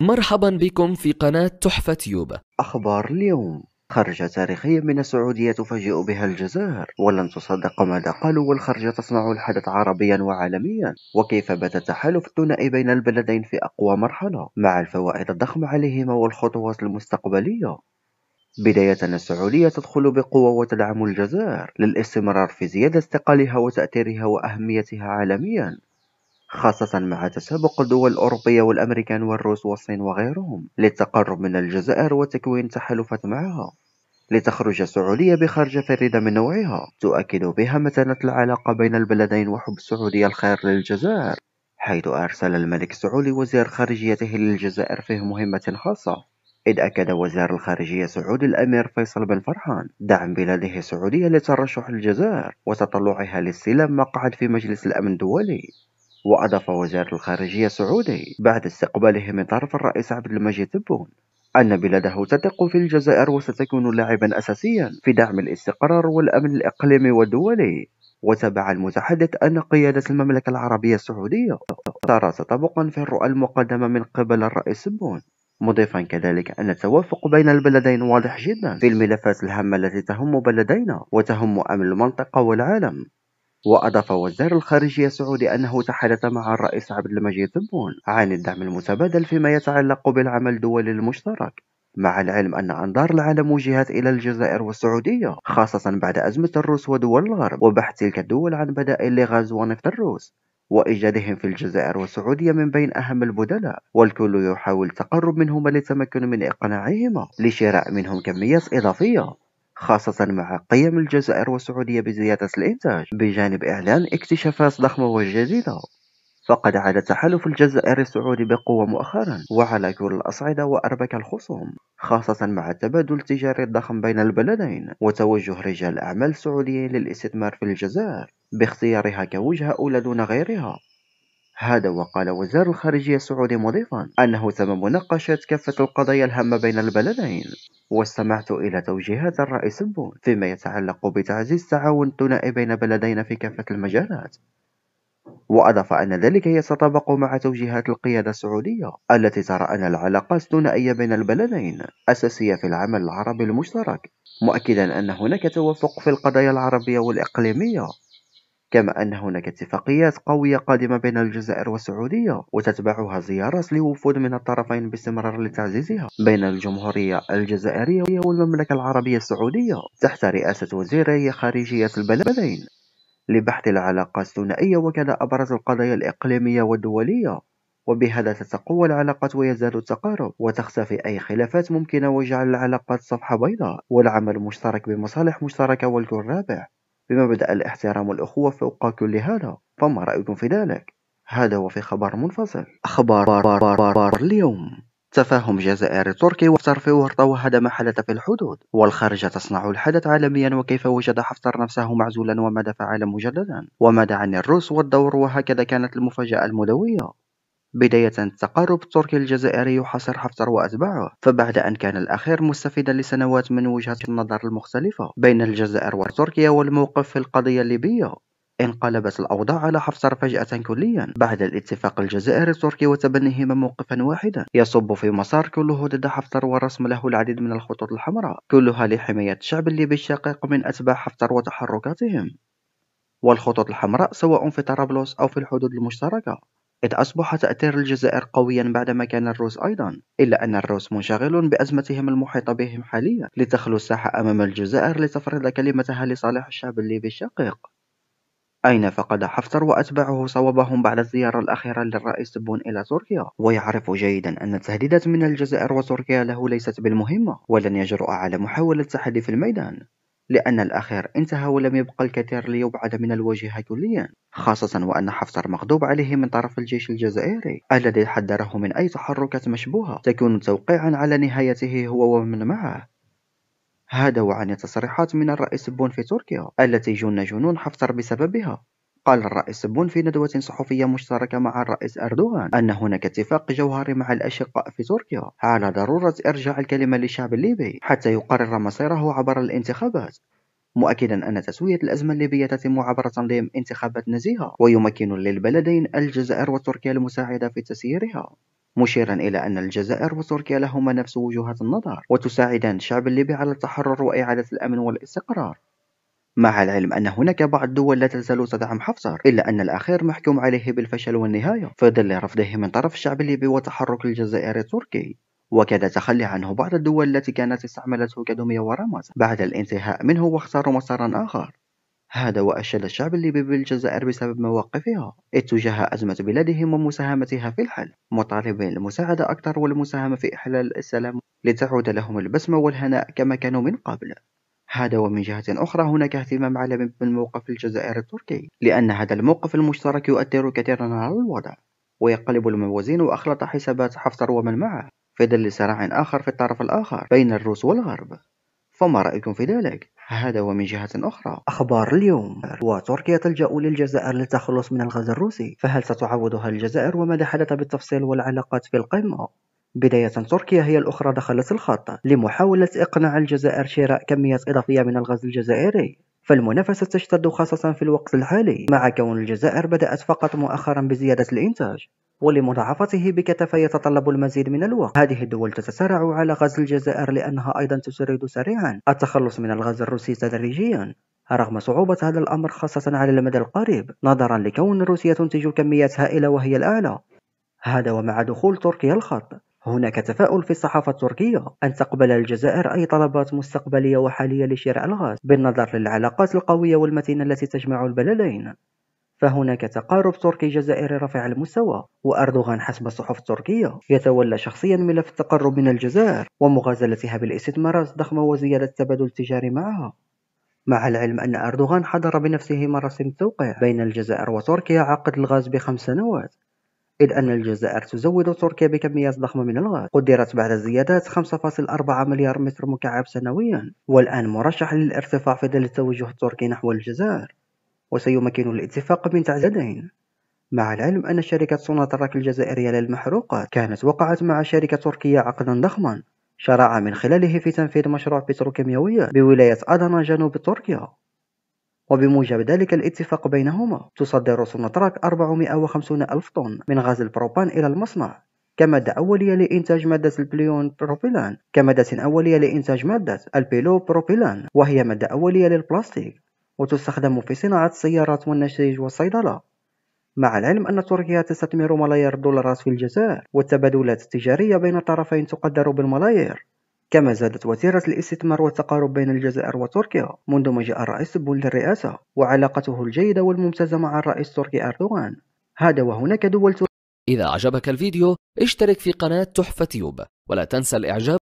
مرحبا بكم في قناة تحفة يوبا. أخبار اليوم. خرجة تاريخية من السعودية تفاجئ بها الجزائر ولن تصدق ماذا قالوا والخرجة تصنع الحدث عربيا وعالميا. وكيف بات التحالف الثنائي بين البلدين في أقوى مرحلة؟ مع الفوائد الضخمة عليهما والخطوات المستقبلية. بداية السعودية تدخل بقوة وتدعم الجزائر للاستمرار في زيادة استقلالها وتأثيرها وأهميتها عالميا. خاصة مع تسابق الدول الأوروبية والأمريكان والروس والصين وغيرهم للتقرب من الجزائر وتكوين تحالفات معها. لتخرج السعودية بخرجة فريدة من نوعها تؤكد بها متانة العلاقة بين البلدين وحب السعودية الخير للجزائر حيث أرسل الملك السعودي وزير خارجيته للجزائر في مهمة خاصة. إذ أكد وزير الخارجية سعودي الأمير فيصل بن فرحان دعم بلاده السعودية لترشح الجزائر وتطلعها للسلام مقعد في مجلس الأمن الدولي. وأضاف وزير الخارجية السعودي بعد استقباله من طرف الرئيس عبد المجيد تبون أن بلاده تثق في الجزائر وستكون لاعبا أساسيا في دعم الاستقرار والأمن الإقليمي والدولي. وتابع المتحدث أن قيادة المملكة العربية السعودية ترى تطابقا في الرؤى المقدمة من قبل الرئيس تبون مضيفا كذلك أن التوافق بين البلدين واضح جدا في الملفات الهامة التي تهم بلدينا وتهم أمن المنطقة والعالم. وأضاف وزير الخارجية السعودي أنه تحدث مع الرئيس عبد المجيد تبون عن الدعم المتبادل فيما يتعلق بالعمل الدولي المشترك مع العلم أن أنظار العالم وجهت إلى الجزائر والسعودية خاصة بعد أزمة الروس ودول الغرب وبحث تلك الدول عن بدائل لغاز ونفط الروس وإيجادهم في الجزائر والسعودية من بين أهم البدلاء والكل يحاول التقرب منهما للتمكن من إقناعهما لشراء منهم كميات إضافية. خاصة مع قيم الجزائر والسعودية بزيادة الإنتاج بجانب إعلان اكتشافات ضخمة وجديدة. فقد عاد تحالف الجزائر السعودي بقوة مؤخرا وعلى كل الأصعدة وأربك الخصوم خاصة مع التبادل التجاري الضخم بين البلدين وتوجه رجال الأعمال السعوديين للاستثمار في الجزائر باختيارها كوجهة أولى دون غيرها. هذا وقال وزير الخارجية السعودي مضيفا أنه تم مناقشة كافة القضايا الهامة بين البلدين واستمعت إلى توجيهات الرئيس بون فيما يتعلق بتعزيز التعاون الثنائي بين بلدينا في كافة المجالات. وأضاف أن ذلك يتطابق مع توجيهات القيادة السعودية التي ترى أن العلاقات الثنائية بين البلدين أساسية في العمل العربي المشترك مؤكدا أن هناك توافق في القضايا العربية والإقليمية. كما أن هناك اتفاقيات قوية قادمة بين الجزائر والسعودية وتتبعها زيارات لوفود من الطرفين باستمرار لتعزيزها. بين الجمهورية الجزائرية والمملكة العربية السعودية تحت رئاسة وزيري خارجية البلدين لبحث العلاقات الثنائية وكذا أبرز القضايا الإقليمية والدولية. وبهذا تتقوى العلاقات ويزداد التقارب وتختفي أي خلافات ممكنة وجعل العلاقات صفحة بيضاء. والعمل المشترك بمصالح مشتركة والكل رابح بمبدأ الاحترام والأخوة فوق كل هذا فما رأيكم في ذلك؟ هذا وفي خبر منفصل. أخبار بار بار بار بار اليوم. تفاهم جزائري تركي وحفتر في ورطة وهذا ما حدث في الحدود والخارجية تصنع الحدث عالميا وكيف وجد حفتر نفسه معزولا وماذا فعل مجددا. وماذا عن الروس والدور وهكذا كانت المفاجأة المدوية. بداية التقارب التركي الجزائري يحاصر حفتر وأتباعه فبعد أن كان الأخير مستفيدا لسنوات من وجهات النظر المختلفة بين الجزائر وتركيا والموقف في القضية الليبية. انقلبت الأوضاع على حفتر فجأة كليا بعد الاتفاق الجزائري التركي وتبنيهما موقفا واحدا. يصب في مسار كله ضد حفتر ورسم له العديد من الخطوط الحمراء كلها لحماية الشعب الليبي الشقيق من أتباع حفتر وتحركاتهم. والخطوط الحمراء سواء في طرابلس أو في الحدود المشتركة إذ أصبح تأثير الجزائر قويا بعدما كان الروس أيضا إلا أن الروس منشغل بأزمتهم المحيطة بهم حاليا لتخلو الساحة أمام الجزائر لتفرض كلمتها لصالح الشعب الليبي الشقيق. أين فقد حفتر وأتباعه صوابهم بعد الزيارة الأخيرة للرئيس تبون إلى تركيا ويعرف جيدا أن التهديدات من الجزائر وتركيا له ليست بالمهمة ولن يجرؤ على محاولة التحدي في الميدان. لأن الأخير انتهى ولم يبقى الكثير ليبعد من الواجهة كليا خاصة وأن حفتر مغضوب عليه من طرف الجيش الجزائري الذي حذره من أي تحركات مشبوهة تكون توقيعا على نهايته هو ومن معه. هذا وعن تصريحات من الرئيس بون في تركيا التي جن جنون حفتر بسببها. قال الرئيس بون في ندوة صحفية مشتركة مع الرئيس أردوغان أن هناك اتفاق جوهري مع الأشقاء في تركيا على ضرورة إرجاع الكلمة للشعب الليبي حتى يقرر مصيره عبر الانتخابات مؤكدا أن تسوية الأزمة الليبية تتم عبر تنظيم انتخابات نزيهة ويمكن للبلدين الجزائر وتركيا المساعدة في تسييرها مشيرا إلى أن الجزائر وتركيا لهما نفس وجهات النظر وتساعدان الشعب الليبي على التحرر وإعادة الأمن والاستقرار. مع العلم أن هناك بعض الدول لا تزال تدعم حفتر إلا أن الأخير محكوم عليه بالفشل والنهاية. في ظل رفضه من طرف الشعب الليبي وتحرك الجزائر التركي. وكذا تخلي عنه بعض الدول التي كانت استعملته كدمية ورمز. بعد الانتهاء منه واختاروا مسارا آخر. هذا وأشاد الشعب الليبي بالجزائر بسبب مواقفها. اتجاه أزمة بلادهم ومساهمتها في الحل. مطالبين المساعدة أكثر والمساهمة في إحلال السلام. لتعود لهم البسمة والهناء كما كانوا من قبل. هذا ومن جهة أخرى هناك اهتمام عالمي بالموقف الجزائري التركي لأن هذا الموقف المشترك يؤثر كثيرا على الوضع ويقلب الموازين وأخلط حسابات حفتر ومن معه في ظل صراع آخر في الطرف الآخر بين الروس والغرب فما رأيكم في ذلك؟ هذا ومن جهة أخرى أخبار اليوم وتركيا تلجأ للجزائر للتخلص من الغاز الروسي فهل ستعوضها الجزائر وماذا حدث بالتفصيل والعلاقات في القمة؟ بداية تركيا هي الأخرى دخلت الخط لمحاولة إقناع الجزائر شراء كميات إضافية من الغاز الجزائري. فالمنافسة تشتد خاصة في الوقت الحالي. مع كون الجزائر بدأت فقط مؤخرا بزيادة الإنتاج ولمضاعفته بكثافة يتطلب المزيد من الوقت. هذه الدول تتسارع على غاز الجزائر لأنها أيضا تريد سريعا. التخلص من الغاز الروسي تدريجيا رغم صعوبة هذا الأمر خاصة على المدى القريب نظرا لكون روسيا تنتج كميات هائلة وهي الأعلى. هذا ومع دخول تركيا الخط. هناك تفاؤل في الصحافة التركية. أن تقبل الجزائر أي طلبات مستقبلية وحالية لشراء الغاز بالنظر للعلاقات القوية والمتينة التي تجمع البلدين. فهناك تقارب تركي جزائري رفيع المستوى وأردوغان حسب الصحف التركية. يتولى شخصيا ملف التقرب من الجزائر ومغازلتها بالاستثمارات الضخمة وزيادة التبادل التجاري معها. مع العلم أن أردوغان حضر بنفسه مراسم التوقيع بين الجزائر وتركيا عقد الغاز بخمس سنوات. إذ أن الجزائر تزود تركيا بكميات ضخمة من الغاز قدرت بعد زيادات 5.4 مليار متر مكعب سنويا والآن مرشح للارتفاع في ظل التوجه التركي نحو الجزائر وسيمكن الاتفاق من تعزدين مع العلم أن شركة سوناتراك الجزائرية للمحروقات كانت وقعت مع شركة تركية عقدا ضخما شرع من خلاله في تنفيذ مشروع بتروكيماوية بولاية أضنة جنوب تركيا. وبموجب ذلك الاتفاق بينهما تصدر سوناطراك 450 ألف طن من غاز البروبان إلى المصنع كمادة أولية لإنتاج مادة البولي بروبيلان كمادة أولية لإنتاج مادة البولي بروبيلان وهي مادة أولية للبلاستيك وتستخدم في صناعة السيارات والنسيج والصيدلة. مع العلم أن تركيا تستثمر ملايير الدولارات في الجزائر والتبادلات التجارية بين الطرفين تقدر بالملايير. كما زادت وتيرة الاستثمار والتقارب بين الجزائر وتركيا منذ ما جاء الرئيس بول للرئاسة وعلاقته الجيدة والممتازة مع الرئيس التركي أردوغان. هذا وهناك دول إذا عجبك الفيديو اشترك في قناة تحفة تيوب ولا تنسى الإعجاب